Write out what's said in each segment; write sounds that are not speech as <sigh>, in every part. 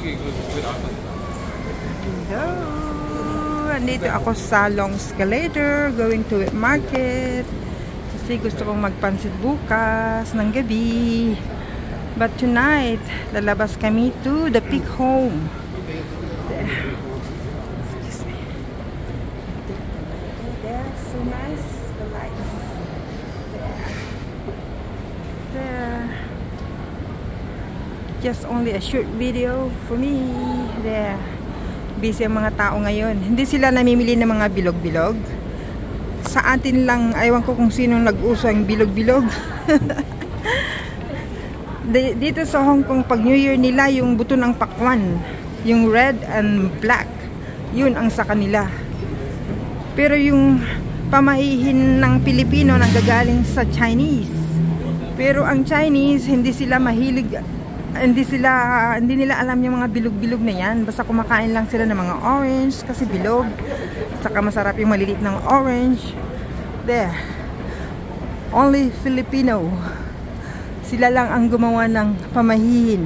Hello! Andito ako sa Long Escalator going to Wet Market kasi gusto kong magpansit bukas ng gabi but tonight lalabas kami to the peak home there. Excuse me. There, so nice the lights there there just only a short video for me. There busy ang mga tao ngayon. Hindi sila namimili ng mga bilog-bilog. Sa atin lang aywan ko kung sino nag-uso ang bilog-bilog. <laughs> Dito sa Hong Kong pag New Year nila yung buto ng pakwan yung red and black yun ang sa kanila. Pero yung pamahihin ng Pilipino nanggagaling sa Chinese. Pero ang Chinese hindi sila mahilig hindi sila hindi nila alam yung mga bilog-bilog na yan. Basta kumakain lang sila ng mga orange kasi bilog. Saka masarap yung maliliit ng orange. There. Only Filipino. Sila lang ang gumawa ng pamahihin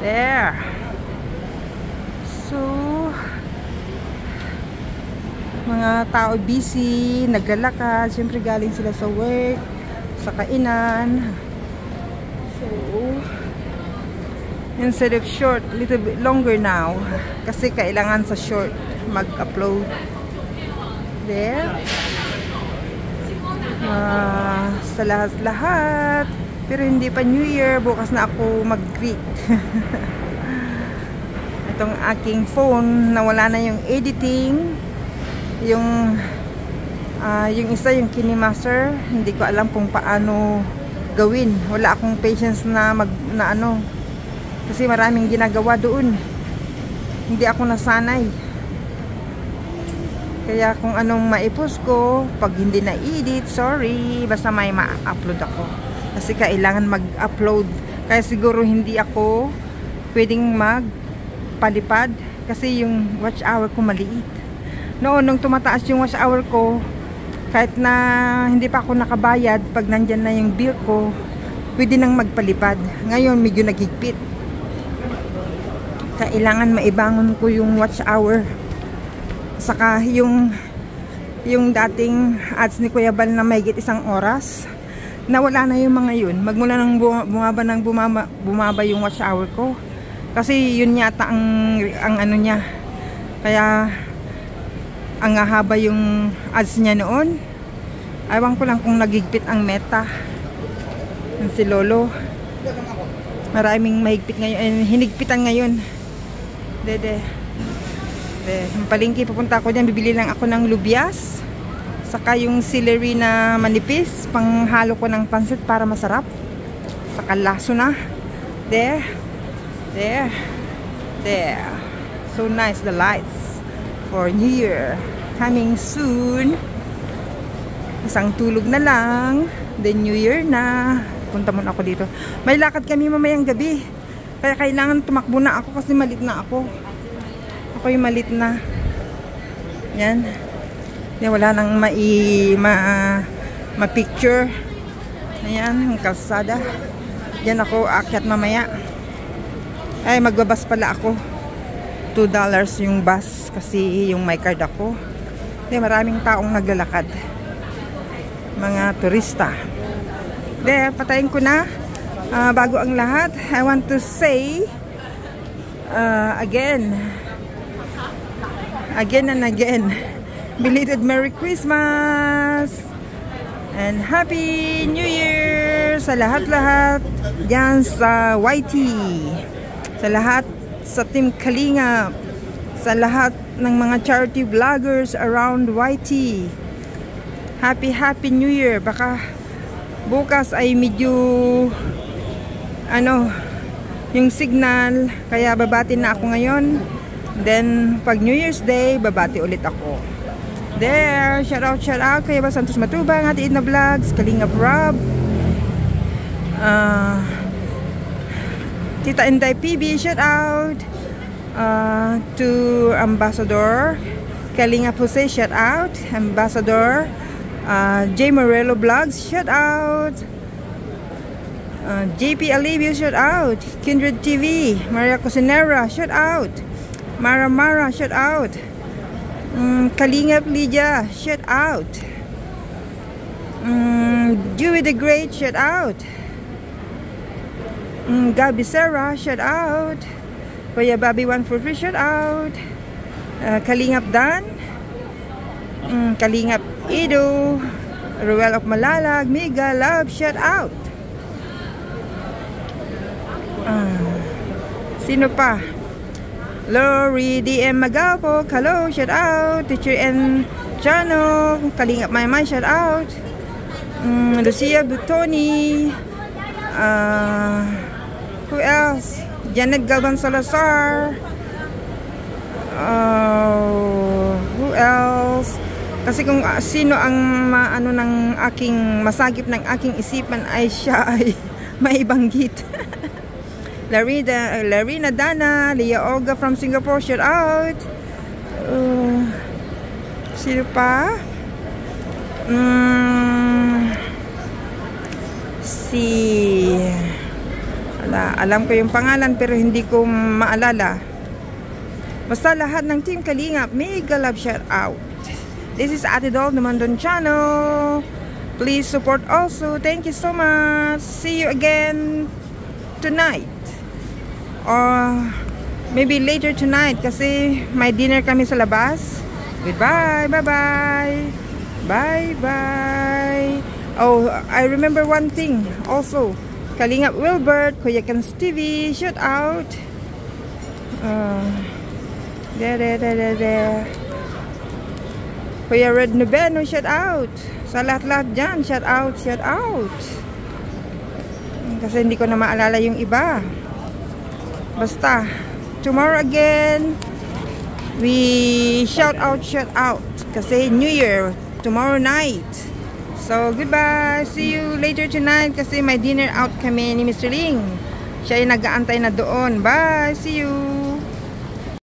there. So mga tao busy naglalakad. Syempre galing sila sa work sa kainan instead of short, little bit longer now. Kasi kailangan sa short mag-upload. There. Uh, sa lahat-lahat. Pero hindi pa New Year. Bukas na ako mag-greet. <laughs> Itong aking phone, nawala na yung editing. Yung uh, yung isa, yung Kinimaster. Hindi ko alam kung paano gawin. Wala akong patience na mag na ano. Kasi maraming ginagawa doon. Hindi ako nasanay. Kaya kung anong maipos ko, pag hindi na-edit, sorry, basta may ma-upload ako. Kasi kailangan mag-upload. Kaya siguro hindi ako pwedeng magpalipad kasi yung watch hour ko maliit. Noon, nung tumataas yung watch hour ko, kahit na hindi pa ako nakabayad pag nandyan na yung bill ko pwede nang magpalipad. Ngayon medyo nagigpit kailangan maibangon ko yung watch hour. Saka yung yung dating ads ni Kuya Bal na mahigit isang oras. Nawala na yung mga yun. Magmula nang bumaba nang bumaba, bumaba yung watch hour ko. Kasi yun yata ang, ang ano niya. Kaya ang haba yung ads niya noon. Aywan ko lang kung nagigpit ang meta. Ng si lolo. Maraming mahigpit ngayon. Eh, hinigpitan ngayon. Dede. De, palingki pupunta ako dyan. Bibili lang ako ng lubyas. Saka yung celery na manipis. Panghalo ko ng pansit para masarap. Saka laso na. There there there so nice the lights for New Year. Coming soon. Isang tulog na lang. Then New Year na. Punta muna ako dito. May lakad kami mamayang gabi. Kaya kailangan tumakbo na ako kasi malit na ako. Ako yung malit na. Yan. Yan wala nang mai ma, ma picture. Ayan, ang kalsada. Yan ako akyat mamaya. Ay, magbabas pala ako. $2 yung bus kasi yung my card ako. Hindi, maraming taong naglalakad. Mga turista. There, patayin ko na. Uh, bago ang lahat, I want to say uh, again, again and again, belated Merry Christmas! And Happy New Year sa lahat-lahat dyan sa YT. Sa lahat sa Team Kalinga, sa lahat ng mga charity vloggers around YT. Happy Happy New Year. Baka bukas ay medyo ano yung signal kaya babati na ako ngayon. Then pag New Year's Day, babati ulit ako. There, shout out, shout out kay Ba Santos Matubang, Ate Edna Vlogs, Kalinga Rob. Ah uh, Tita Inday PB, shout out uh, to Ambassador Kalinga Jose, shout out Ambassador uh, J Morello Vlogs, shout out Uh, JP Alivio, shout out. Kindred TV. Maria Cosinera, shout out. Mara Mara, shout out. Um, Kalingap Lydia, shout out. Um, Dewey the Great, shout out. Um, Gabi Sarah, shout out. Kuya Bobby 143, shout out. Uh, Kalingap Dan. Um, Kalingap Ido. Ruel of Malalag, Mega Love, shout out. Ah, sino pa? Lori DM Magapo, hello, shout out. Teacher N Chano, Kalingap My Mind, shout out. Mm, Lucia Butoni. Uh, who else? Janet Galvan Salazar. Uh, who else? Kasi kung uh, sino ang maano ng aking masagip ng aking isipan ay siya ay <laughs> maibanggit. Larina, <laughs> Larina Dana, Leah Olga from Singapore, shout out. Uh, sino pa? Mm, si ala, alam ko yung pangalan pero hindi ko maalala. Basta lahat ng Team Kalingap, mega love shout out. This is Ate Dol Namandon Channel. Please support also. Thank you so much. See you again tonight or maybe later tonight kasi may dinner kami sa labas. Goodbye, bye-bye. Bye-bye. Oh, I remember one thing also. Kalingap Wilbert, Kuya Kans TV, shout out. Uh, there, there, there, there, there. Kuya Red Nubeno, shout out. Sa lahat-lahat dyan, shout out, shout out. Kasi hindi ko na maalala yung iba. Basta, tomorrow again, we shout out, shout out. Kasi New Year, tomorrow night. So, goodbye. See you later tonight kasi may dinner out kami ni Mr. Ling. Siya ay nag-aantay na doon. Bye. See you.